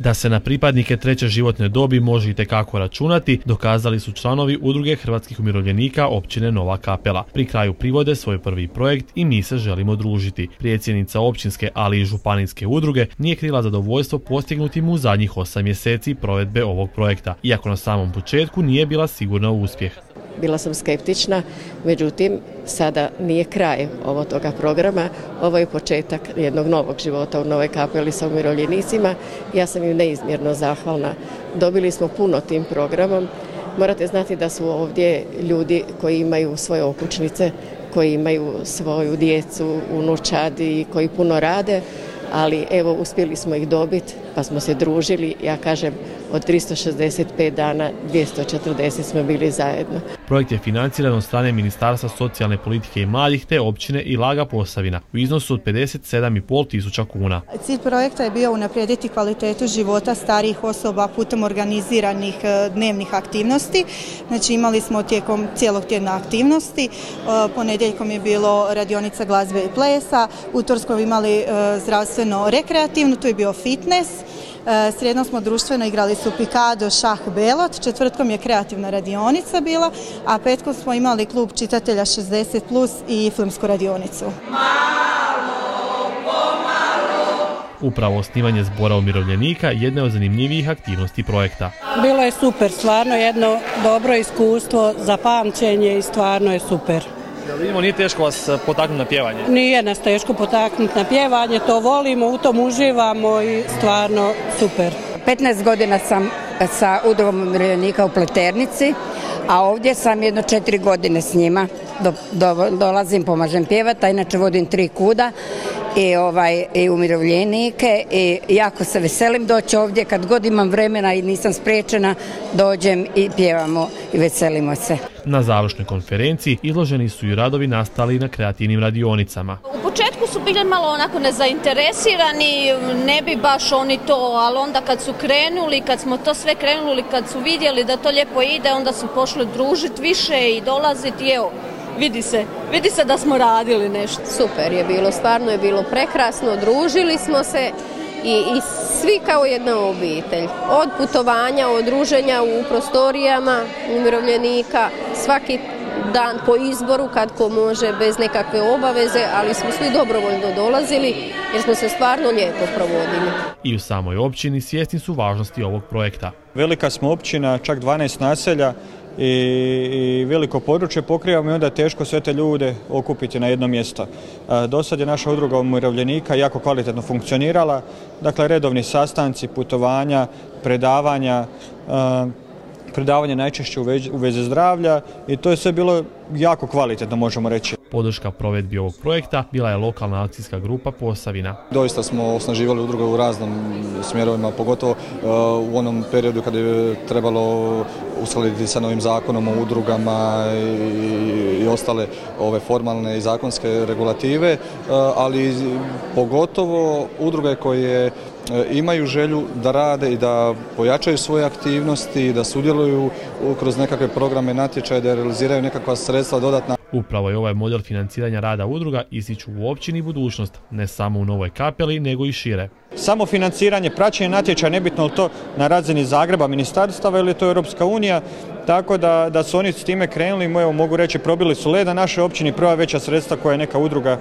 Da se na pripadnike treće životne dobi može i tekako računati, dokazali su članovi udruge hrvatskih umirovljenika općine Nova Kapela. Pri kraju privode svoj prvi projekt i mi se želimo družiti. Prijedsjednica općinske, ali i županijske udruge nije krila zadovoljstvo postignutim u zadnjih osam mjeseci provedbe ovog projekta, iako na samom početku nije bila sigurna u uspjeh. Bila sam skeptična, međutim sada nije kraj ovo toga programa, ovo je početak jednog novog života u Novoj kapeli sa umirovljenicima. Ja sam im neizmjerno zahvalna. Dobili smo puno tim programom. Morate znati da su ovdje ljudi koji imaju svoje okućnice, koji imaju svoju djecu, unučadi i koji puno rade, ali evo uspjeli smo ih dobiti pa smo se družili, ja kažem od 365 dana 240 smo bili zajedno. Projekt je financiran od strane Ministarstva socijalne politike i mladih te općine i Laga Posavina u iznosu od 57,5 tisuća kuna. Cilj projekta je bio unaprijediti kvalitetu života starijih osoba putem organiziranih e, dnevnih aktivnosti. Znači imali smo tijekom cijelog tjedna aktivnosti, e, ponedjeljkom je bilo radionica glazbe i plesa, utorskom imali e, zdravstveno rekreativno, tu je bio fitness, E, srijedno smo društveno igrali su Pikado, Šah, Belot, četvrtkom je kreativna radionica bila, a petkom smo imali klub čitatelja 60 plus i filmsku radionicu. Upravo osnivanje zbora umirovljenika jedne od zanimljivijih aktivnosti projekta. Bilo je super, stvarno jedno dobro iskustvo za pamćenje i stvarno je super. Vidimo, nije teško vas eh, potaknuti na pjevanje? Nije nas teško potaknuti na pjevanje, to volimo, u tom uživamo i stvarno super. 15 godina sam sa udrugom umirovljenika u Pleternici, a ovdje sam jedno četiri godine s njima. dolazim, pomažem pjevati, a inače vodim tri kuda i, ovaj, i umirovljenike i jako se veselim doći ovdje kad god imam vremena i nisam spriječena dođem i pjevamo i veselimo se. Na završnoj konferenciji izloženi su i radovi nastali na kreativnim radionicama. U početku su bili malo onako nezainteresirani, ne bi baš oni to, ali onda kad su krenuli, kad smo to sve krenuli, kad su vidjeli da to lijepo ide, onda su pošli družiti više i dolaziti i evo, vidi se, vidi se da smo radili nešto. Super je bilo, stvarno je bilo prekrasno, družili smo se i, i svi kao jedna obitelj. Od putovanja, od druženja u prostorijama umirovljenika, svaki dan po izboru kad ko može bez nekakve obaveze, ali smo svi dobrovoljno dolazili jer smo se stvarno lijepo provodili. I u samoj općini svjesni su važnosti ovog projekta. Velika smo općina, čak 12 naselja, i, veliko područje pokrivamo i onda je teško sve te ljude okupiti na jedno mjesto. Do sad je naša udruga umirovljenika jako kvalitetno funkcionirala, dakle redovni sastanci, putovanja, predavanja, predavanje najčešće u vezi zdravlja i to je sve bilo jako kvalitetno možemo reći. Podrška provedbi ovog projekta bila je lokalna akcijska grupa Posavina. Doista smo osnaživali udruge u raznim smjerovima, pogotovo uh, u onom periodu kad je trebalo uskladiti sa novim zakonom o udrugama i, ostale ove formalne i zakonske regulative, uh, ali pogotovo udruge koje uh, imaju želju da rade i da pojačaju svoje aktivnosti, da sudjeluju kroz nekakve programe natječaje, da realiziraju nekakva sredstva dodatna. Upravo je ovaj model financiranja rada udruga ističu u općini budućnost, ne samo u Novoj kapeli, nego i šire. Samo financiranje, praćenje natječaja, nebitno li to na razini Zagreba, ministarstava ili to Europska unija, tako da, da su oni s time krenuli, evo, mogu reći probili su leda naše općini, prva veća sredstva koja je neka udruga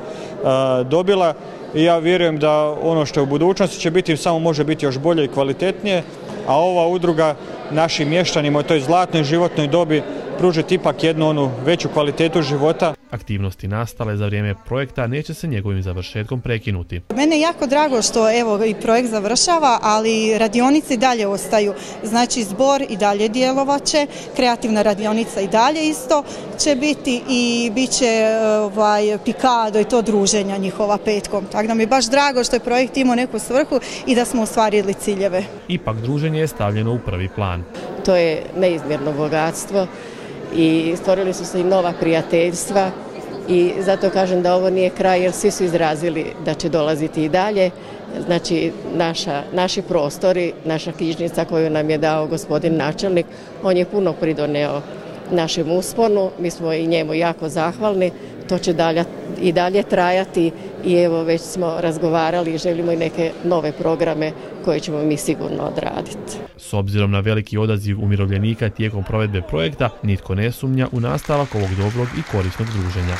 dobila i ja vjerujem da ono što je u budućnosti će biti samo može biti još bolje i kvalitetnije, a ova udruga našim mještanima u toj zlatnoj životnoj dobi pružiti ipak jednu onu veću kvalitetu života. Aktivnosti nastale za vrijeme projekta neće se njegovim završetkom prekinuti. Mene je jako drago što evo i projekt završava, ali radionice i dalje ostaju. Znači zbor i dalje djelovaće, kreativna radionica i dalje isto će biti i bit će ovaj, pikado i to druženja njihova petkom. Tako da mi je baš drago što je projekt imao neku svrhu i da smo ostvarili ciljeve. Ipak druženje je stavljeno u prvi plan. To je neizmjerno bogatstvo i stvorili su se i nova prijateljstva i zato kažem da ovo nije kraj jer svi su izrazili da će dolaziti i dalje. Znači naša, naši prostori, naša knjižnica koju nam je dao gospodin načelnik, on je puno pridoneo našem usponu, mi smo i njemu jako zahvalni, to će dalje, i dalje trajati i evo već smo razgovarali i želimo i neke nove programe koje ćemo mi sigurno odraditi. S obzirom na veliki odaziv umirovljenika tijekom provedbe projekta, nitko ne sumnja u nastavak ovog dobrog i korisnog druženja.